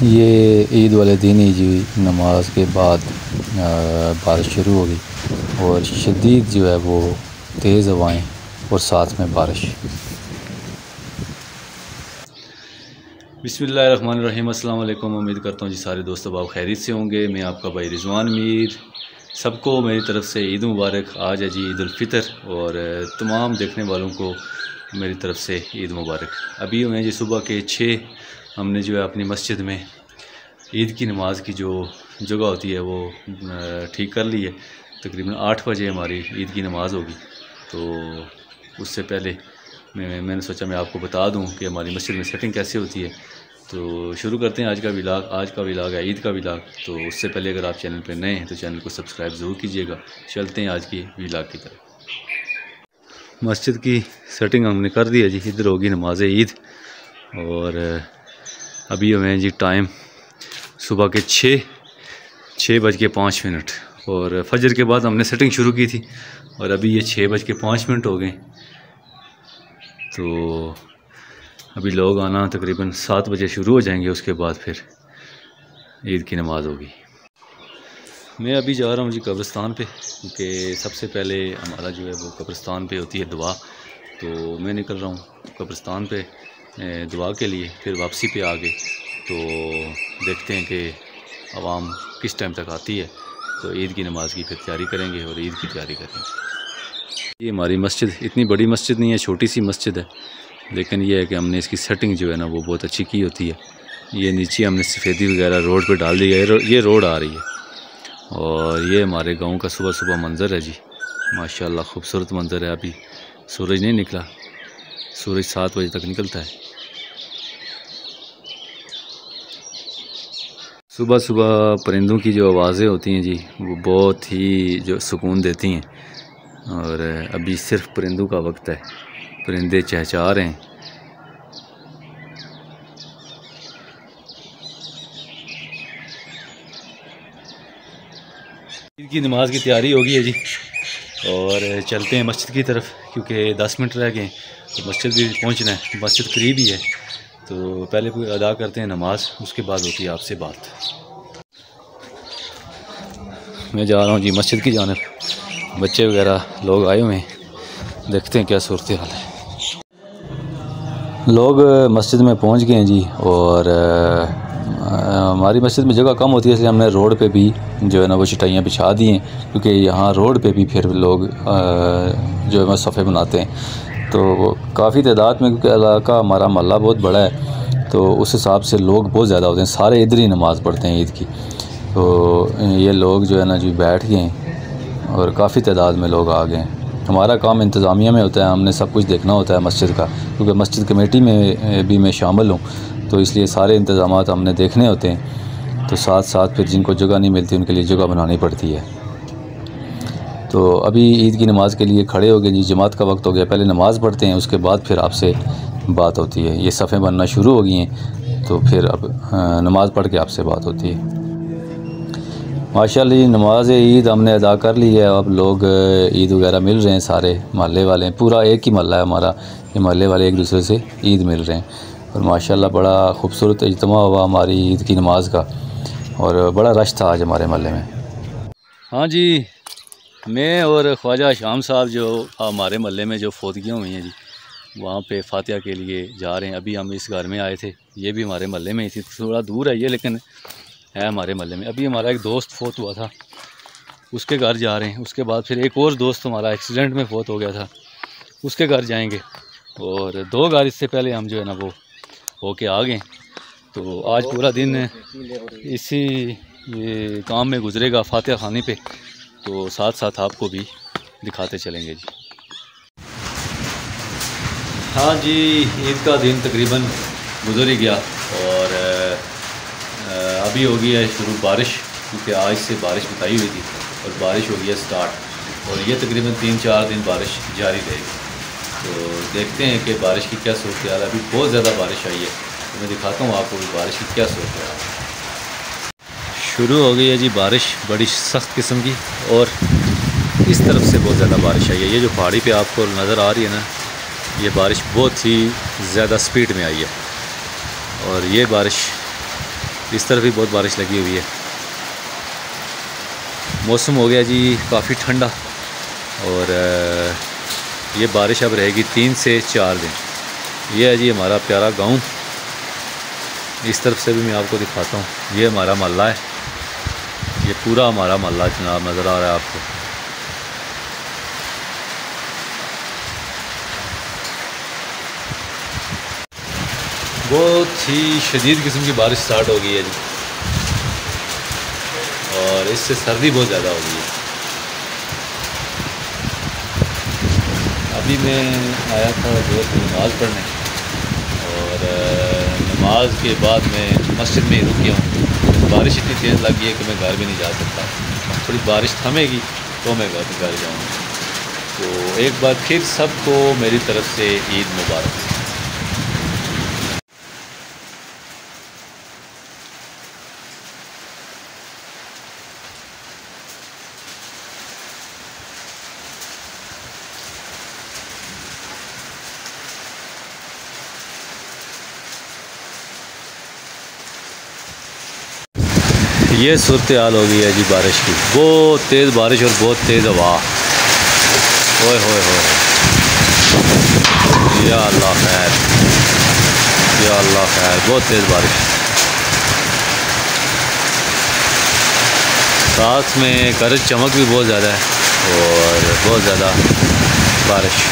یہ عید والے دن ہی جی نماز کے بعد بارش شروع ہو گئی اور شدید جو ہے وہ تیز ہوائیں اور ساتھ میں بارش۔ بسم اللہ الرحمن الرحیم، السلام علیکم۔ امید کرتا ہوں جی سارے دوست اب آپ خیریت سے ہوں گے۔ میں آپ کا بھائی رضوان میر۔ سب کو میری طرف سے عید مبارک، آج ہے جی عید الفطر اور تمام دیکھنے والوں کو میری طرف سے عید مبارک۔ ابھی ہوئے ہیں جی صبح کے چھ، ہم نے جو ہے اپنی مسجد میں عید کی نماز کی جو جگہ ہوتی ہے وہ ٹھیک کر لی ہے۔ تقریباً آٹھ بجے ہماری عید کی نماز ہوگی۔ تو اس سے پہلے میں میں نے سوچا میں آپ کو بتا دوں کہ ہماری مسجد میں سیٹنگ کیسے ہوتی ہے۔ تو شروع کرتے ہیں آج کا ولاگ آج کا ولاگ ہے، عید کا ولاگ تو اس سے پہلے اگر آپ چینل پہ نئے ہیں تو چینل کو سبسکرائب ضرور کیجیے گا۔ چلتے ہیں آج کی ولاگ کی طرف۔ مسجد کی سیٹنگ ہم نے کر دی ہے جی ادھر ہوگی نماز عید۔ اور ابھی ہمیں جی ٹائم صبح کے چھ چھ بج کے پانچ منٹ۔ اور فجر کے بعد ہم نے سیٹنگ شروع کی تھی۔ اور ابھی یہ چھ بج کے پانچ منٹ ہو گئے۔ تو ابھی لوگ آنا تقریباً سات بجے شروع ہو جائیں گے، اس کے بعد پھر عید کی نماز ہوگی۔ میں ابھی جا رہا ہوں جی قبرستان پہ، کیونکہ سب سے پہلے ہمارا جو ہے وہ قبرستان پہ ہوتی ہے دعا۔ تو میں نکل رہا ہوں قبرستان پہ دعا کے لیے، پھر واپسی پہ آگے۔ تو دیکھتے ہیں کہ عوام کس ٹائم تک آتی ہے۔ تو عید کی نماز کی پھر تیاری کریں گے اور عید کی تیاری کریں گے۔ یہ ہماری مسجد، اتنی بڑی مسجد نہیں ہے، چھوٹی سی مسجد ہے۔ لیکن یہ ہے کہ ہم نے اس کی سیٹنگ جو ہے نا وہ بہت اچھی کی ہوتی ہے۔ یہ نیچے ہم نے سفیدی وغیرہ روڈ پہ ڈال دی ہے یہ روڈ آ رہی ہے۔ اور یہ ہمارے گاؤں کا صبح صبح منظر ہے جی۔ ماشاءاللہ خوبصورت منظر ہے۔ ابھی سورج نہیں نکلا۔ سورج سات بجے تک نکلتا ہے۔ صبح صبح پرندوں کی جو آوازیں ہوتی ہیں جی وہ بہت ہی جو سکون دیتی ہیں۔ اور ابھی صرف پرندوں کا وقت ہے۔ پرندے چہچا رہے ہیں۔ عید کی نماز کی تیاری ہوگی ہے جی۔ اور چلتے ہیں مسجد کی طرف کیونکہ دس منٹ رہ گئے تو مسجد بھی پہنچنا ہے۔ مسجد قریب ہی ہے۔ تو پہلے کوئی ادا کرتے ہیں نماز، اس کے بعد ہوتی ہے آپ سے بات۔ میں جا رہا ہوں جی مسجد کی جانب۔ بچے وغیرہ لوگ آئے ہوئے ہیں۔ دیکھتے ہیں کیا صورتحال ہے۔ لوگ مسجد میں پہنچ گئے ہیں جی اور ہماری مسجد میں جگہ کم ہوتی ہے، اس لیے ہم نے روڈ پہ بھی جو ہے نا وہ چٹائیاں بچھا دی ہیں، کیونکہ یہاں روڈ پہ بھی پھر لوگ جو ہے نا صفحے بناتے ہیں۔ تو کافی تعداد میں، کیونکہ علاقہ ہمارا محلہ بہت بڑا ہے، تو اس حساب سے لوگ بہت زیادہ ہوتے ہیں، سارے ادھر ہی نماز پڑھتے ہیں عید کی۔ تو یہ لوگ جو ہے نا جی بیٹھ گئے ہیں، اور کافی تعداد میں لوگ آ گئے ہیں۔ ہمارا کام انتظامیہ میں ہوتا ہے، ہم نے سب کچھ دیکھنا ہوتا ہے مسجد کا، کیونکہ مسجد کمیٹی میں بھی میں شامل ہوں۔ تو اس لیے سارے انتظامات ہم نے دیکھنے ہوتے ہیں۔ تو ساتھ ساتھ پھر جن کو جگہ نہیں ملتی، ان کے لیے جگہ بنانی پڑتی ہے۔ تو ابھی عید کی نماز کے لیے کھڑے ہو گئے۔ جی جماعت کا وقت ہو گیا، پہلے نماز پڑھتے ہیں، اس کے بعد پھر آپ سے بات ہوتی ہے۔ یہ صفحے بننا شروع ہو گئی ہیں، تو پھر اب نماز پڑھ کے آپ سے بات ہوتی ہے۔ ماشاء اللہ جی، نماز عید ہم نے ادا کر لی ہے۔ اب لوگ عید وغیرہ مل رہے ہیں، سارے محلے والے ہیں۔ پورا ایک ہی محلہ ہے ہمارا۔ یہ محلے والے ایک دوسرے سے عید مل رہے ہیں۔ اور ماشاء اللہ بڑا خوبصورت اجتماع ہوا ہماری عید کی نماز کا۔ اور بڑا رش تھا آج ہمارے محلے میں۔ ہاں جی میں اور خواجہ شام صاحب جو ہمارے محلے میں جو فوتگیاں ہوئی ہیں جی وہاں پہ فاتحہ کے لیے جا رہے ہیں۔ ابھی ہم اس گھر میں آئے تھے۔ یہ بھی ہمارے محلے میں ہی تھی۔ تھوڑا دور ہے یہ، لیکن ہے ہمارے محلے میں۔ ابھی ہمارا ایک دوست فوت ہوا تھا۔ اس کے گھر جا رہے ہیں۔ اس کے بعد پھر ایک اور دوست ہمارا ایکسیڈنٹ میں فوت ہو گیا تھا۔ اس کے گھر جائیں گے۔ اور دو گھر اس سے پہلے ہم جو ہے نا وہ ہو کے آ گئے۔ تو آج پورا دن اسی کام میں گزرے گا فاتحہ خانے پہ۔ تو ساتھ ساتھ آپ کو بھی دکھاتے چلیں گے جی۔ ہاں جی عید کا دن تقریباً گزر ہی گیا۔ ابھی ہو گیا ہے شروع بارش، کیونکہ آج سے بارش بتائی ہوئی تھی اور بارش ہو گیا سٹارٹ اور یہ تقریباً تین چار دن بارش جاری رہے گی۔ تو دیکھتے ہیں کہ بارش کی کیا صورت حال ہے۔ ابھی بہت زیادہ بارش آئی ہے۔ تو میں دکھاتا ہوں آپ کو بارش کی کیا صورت حال ہے۔ شروع ہو گئی ہے جی بارش بڑی سخت قسم کی اور اس طرف سے بہت زیادہ بارش آئی ہے۔ یہ جو پہاڑی پہ آپ کو نظر آ رہی ہے نا، یہ بارش بہت ہی زیادہ سپیڈ میں آئی ہے۔ اور یہ بارش اس طرف بھی بہت بارش لگی ہوئی ہے۔ موسم ہو گیا جی کافی ٹھنڈا اور یہ بارش اب رہے گی تین سے چار دن۔ یہ ہے جی ہمارا پیارا گاؤں۔ اس طرف سے بھی میں آپ کو دکھاتا ہوں۔ یہ ہمارا محلہ ہے۔ یہ پورا ہمارا محلہ جناب نظر آ رہا ہے آپ کو۔ بہت ہی شدید قسم کی بارش سٹارٹ ہو گئی ہے جی۔ اور اس سے سردی بہت زیادہ ہو گئی ہے۔ ابھی میں آیا تھا جو نماز پڑھنے۔ اور نماز کے بعد میں مسجد میں ہی رک گیا ہوں۔ بارش اتنی تیز لگ گئی ہے کہ میں گھر بھی نہیں جا سکتا۔ تھوڑی بارش تھمے گی تو میں گھر گھر جاؤں۔ گا تو ایک بار پھر سب کو میری طرف سے عید مبارک۔ یہ صورتحال ہو گئی ہے جی بارش کی۔ بہت تیز بارش اور بہت تیز ہوا۔ ہوئے ہوئے ہوئے۔ یا اللہ خیر۔ یا اللہ خیر۔ بہت تیز بارش۔ ساتھ میں کرج چمک بھی بہت زیادہ ہے اور بہت زیادہ بارش۔